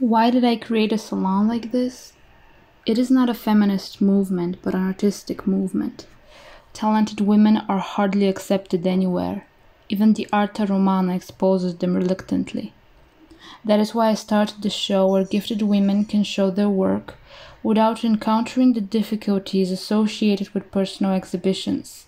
Why did I create a salon like this? It is not a feminist movement, but an artistic movement. Talented women are hardly accepted anywhere. Even the Arte Romana exposes them reluctantly. That is why I started the show where gifted women can show their work without encountering the difficulties associated with personal exhibitions.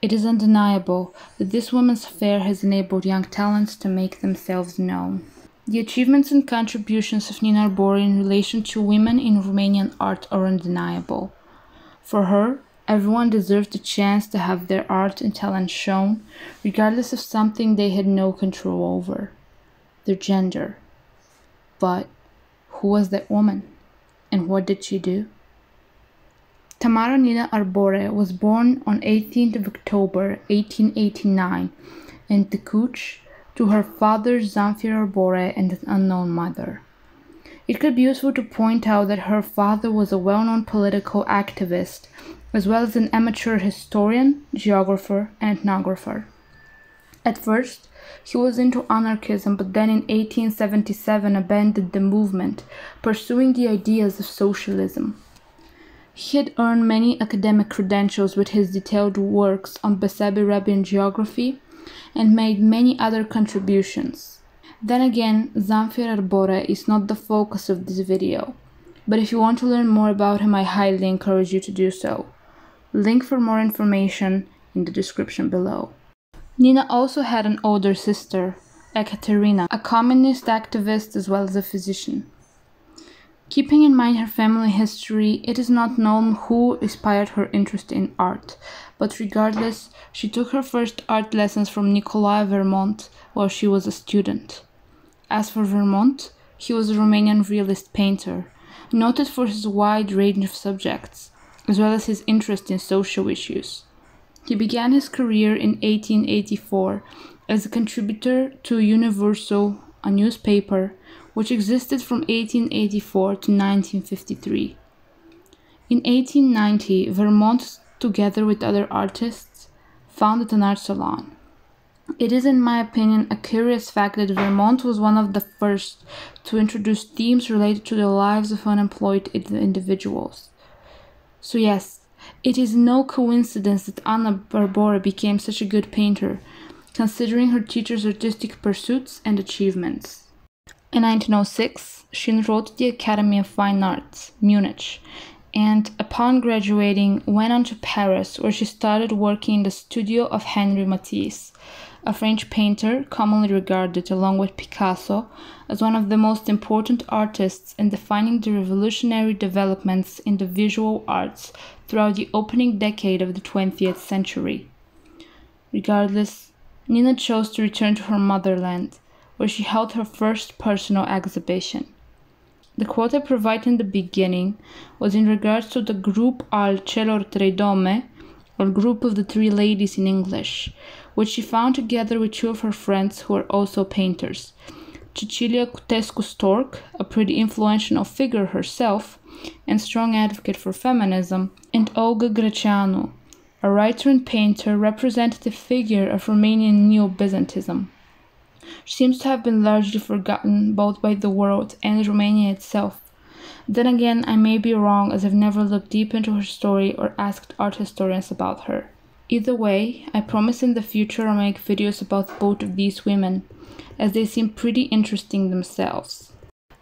It is undeniable that this women's fair has enabled young talents to make themselves known. The achievements and contributions of Nina Arbore in relation to women in Romanian art are undeniable. For her, everyone deserved the chance to have their art and talent shown, regardless of something they had no control over their gender. But who was that woman? And what did she do? Tamara Nina Arbore was born on 18th of October 1889 in Tecuci, to her father Zamfir Arbore and an unknown mother. It could be useful to point out that her father was a well known political activist, as well as an amateur historian, geographer, and ethnographer. At first, he was into anarchism, but then in 1877 abandoned the movement, pursuing the ideas of socialism. He had earned many academic credentials with his detailed works on Bessarab geography and made many other contributions. Then again, Zamfir Arbore is not the focus of this video, but if you want to learn more about him, I highly encourage you to do so. Link for more information in the description below. Nina also had an older sister, Ecaterina, a communist activist as well as a physician. Keeping in mind her family history, it is not known who inspired her interest in art, but regardless, she took her first art lessons from Nicolae Vermont while she was a student. As for Vermont, he was a Romanian realist painter, noted for his wide range of subjects, as well as his interest in social issues. He began his career in 1884 as a contributor to Universul, a newspaper which existed from 1884 to 1953. In 1890, Vermont, together with other artists, founded an art salon. It is, in my opinion, a curious fact that Vermont was one of the first to introduce themes related to the lives of unemployed individuals. So, yes, it is no coincidence that Anna Arbore became such a good painter, considering her teacher's artistic pursuits and achievements. In 1906, she enrolled at the Academy of Fine Arts, Munich, and upon graduating went on to Paris where she started working in the studio of Henri Matisse, a French painter commonly regarded along with Picasso as one of the most important artists in defining the revolutionary developments in the visual arts throughout the opening decade of the 20th century. Regardless, Nina chose to return to her motherland where she held her first personal exhibition. The quote I provided in the beginning was in regards to the group al celor tre dome, or group of the three ladies in English, which she found together with two of her friends who were also painters. Cecilia Cutescu Storck, a pretty influential figure herself and strong advocate for feminism, and Olga Greceanu, a writer and painter representative figure of Romanian Neo-Byzantinism seems to have been largely forgotten both by the world and Romania itself. Then again, I may be wrong as I've never looked deep into her story or asked art historians about her. Either way, I promise in the future I'll make videos about both of these women, as they seem pretty interesting themselves.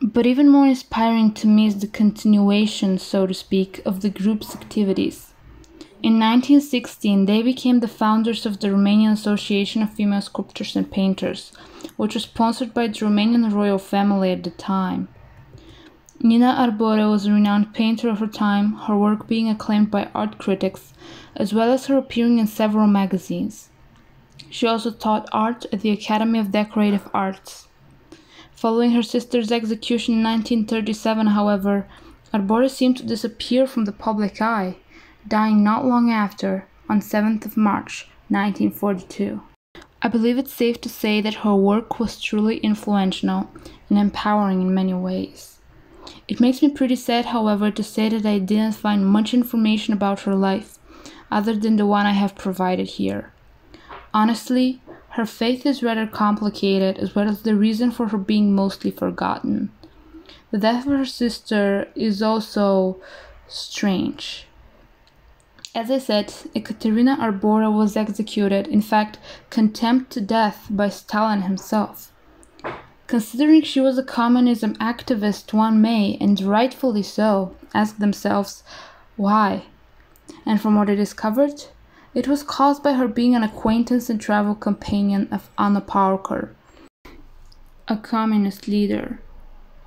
But even more inspiring to me is the continuation, so to speak, of the group's activities. In 1916, they became the founders of the Romanian Association of Female Sculptors and Painters, which was sponsored by the Romanian royal family at the time. Nina Arbore was a renowned painter of her time, her work being acclaimed by art critics, as well as her appearing in several magazines. She also taught art at the Academy of Decorative Arts. Following her sister's execution in 1937, however, Arbore seemed to disappear from the public eye, dying not long after, on 7th of March 1942. I believe it's safe to say that her work was truly influential and empowering in many ways. It makes me pretty sad, however, to say that I didn't find much information about her life, other than the one I have provided here. Honestly, her faith is rather complicated, as well as the reason for her being mostly forgotten. The death of her sister is also strange. As I said, Ecaterina Arbore was executed, in fact, condemned to death by Stalin himself. Considering she was a communism activist, one may, and rightfully so, ask themselves why. And from what I discovered, it was caused by her being an acquaintance and travel companion of Anna Pauker, a communist leader.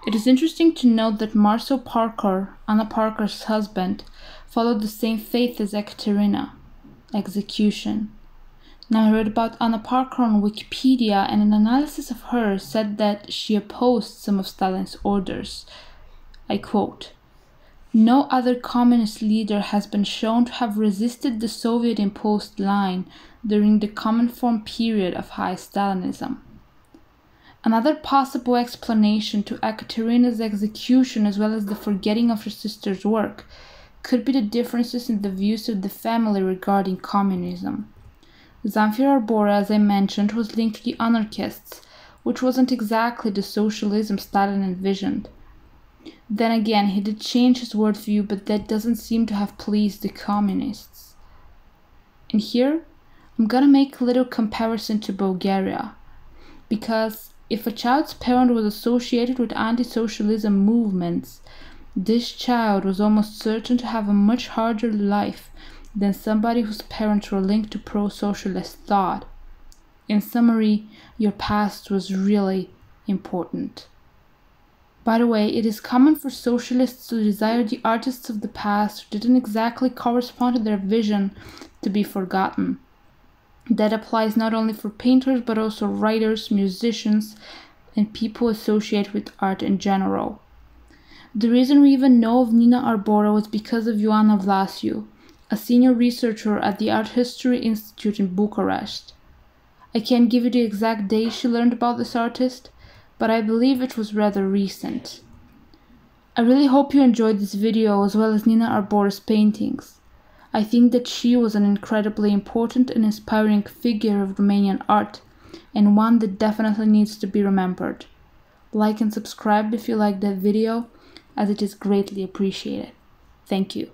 It is interesting to note that Marcel Pauker, Anna Pauker's husband, followed the same faith as Ecaterina execution. Now, I read about Anna Pauker on Wikipedia, and an analysis of her said that she opposed some of Stalin's orders. I quote no other communist leader has been shown to have resisted the Soviet imposed line during the Cominform period of high Stalinism. Another possible explanation to Ecaterina's execution, as well as the forgetting of her sister's work, could be the differences in the views of the family regarding communism. Zamfir Arbore, as I mentioned, was linked to the anarchists, which wasn't exactly the socialism Stalin envisioned. Then again, he did change his worldview, but that doesn't seem to have pleased the communists. And here, I'm gonna make a little comparison to Bulgaria. Because if a child's parent was associated with anti socialism movements, this child was almost certain to have a much harder life than somebody whose parents were linked to pro socialist thought. In summary, your past was really important. By the way, it is common for socialists to desire the artists of the past who didn't exactly correspond to their vision to be forgotten. That applies not only for painters but also writers, musicians, and people associated with art in general. The reason we even know of Nina Arbore was because of Ioana Vlasiu, a senior researcher at the Art History Institute in Bucharest. I can't give you the exact day she learned about this artist, but I believe it was rather recent. I really hope you enjoyed this video as well as Nina Arbore's paintings. I think that she was an incredibly important and inspiring figure of Romanian art, and one that definitely needs to be remembered. Like and subscribe if you liked that video, as it is greatly appreciated. Thank you.